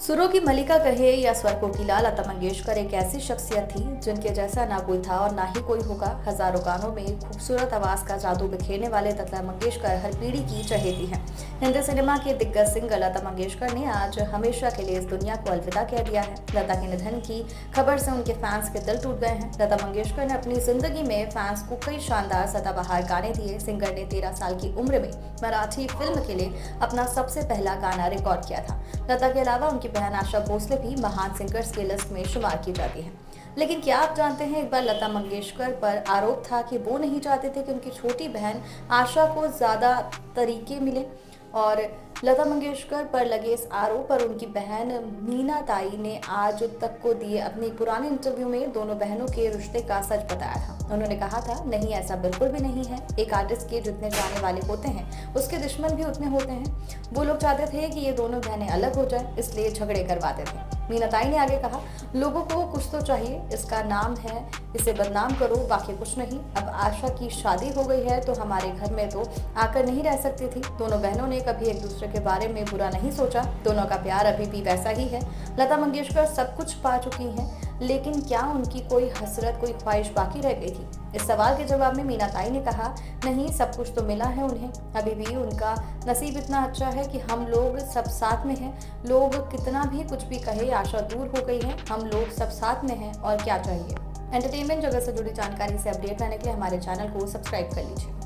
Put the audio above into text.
सुरों की मलिका कहे या स्वरकों की लाल लता मंगेशकर एक ऐसी शख्सियत थी जिनके जैसा ना कोई था और ना ही कोई होगा। हज़ारों गानों में खूबसूरत आवाज़ का जादू बिखेरने वाले लता मंगेशकर हर पीढ़ी की चहेती हैं। हिंदी सिनेमा के दिग्गज सिंगर लता मंगेशकर ने आज हमेशा के लिए इस दुनिया को अलविदा कह दिया है। लता के निधन की खबर से उनके फैंस के दिल टूट गए हैं। लता मंगेशकर ने अपनी ज़िंदगी में फैंस को कई शानदार सदाबहार गाने दिए। सिंगर ने तेरह साल की उम्र में मराठी फ़िल्म के लिए अपना सबसे पहला गाना रिकॉर्ड किया था। लता के अलावा उनकी बहन आशा भोसले भी महान सिंगर्स के लिस्ट में शुमार की जाती है। लेकिन क्या आप जानते हैं, एक बार लता मंगेशकर पर आरोप था कि वो नहीं चाहते थे कि उनकी छोटी बहन आशा को ज़्यादा तरीके मिले? और लता मंगेशकर पर लगे इस आरोप पर उनकी बहन मीना ताई ने आज तक को दिए अपने पुराने इंटरव्यू में दोनों बहनों के रिश्ते का सच बताया था। उन्होंने कहा था, नहीं, ऐसा बिल्कुल भी नहीं है। एक आर्टिस्ट के जितने जाने वाले होते हैं, उसके दुश्मन भी उतने होते हैं। वो लोग चाहते थे कि ये दोनों बहनें अलग हो जाए, इसलिए झगड़े करवाते थे। मीनाताई ने आगे कहा, लोगों को कुछ तो चाहिए, इसका नाम है, इसे बदनाम करो, बाकी कुछ नहीं। अब आशा की शादी हो गई है तो हमारे घर में तो आकर नहीं रह सकती थी। दोनों बहनों ने कभी एक दूसरे के बारे में बुरा नहीं सोचा। दोनों का प्यार अभी भी वैसा ही है। लता मंगेशकर सब कुछ पा चुकी हैं, लेकिन क्या उनकी कोई हसरत, कोई ख्वाहिश बाकी रह गई थी? इस सवाल के जवाब में मीनाताई ने कहा, नहीं, सब कुछ तो मिला है उन्हें। अभी भी उनका नसीब इतना अच्छा है कि हम लोग सब साथ में हैं। लोग कितना भी कुछ भी कहे, आशा दूर हो गई है। हम लोग सब साथ में हैं और क्या चाहिए? एंटरटेनमेंट जगत से जुड़ी जानकारी से अपडेट रहने के लिए हमारे चैनल को सब्सक्राइब कर लीजिए।